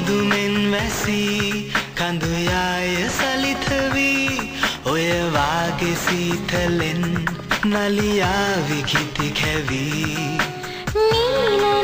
කිදුමෙන් වැසී කඳුයාය සලිතවී. ඔය වාගේ සීතලෙන් නලියා විකිති කැවී. නීලා